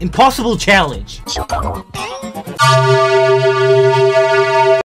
Impossible challenge.